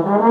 Mm-hmm.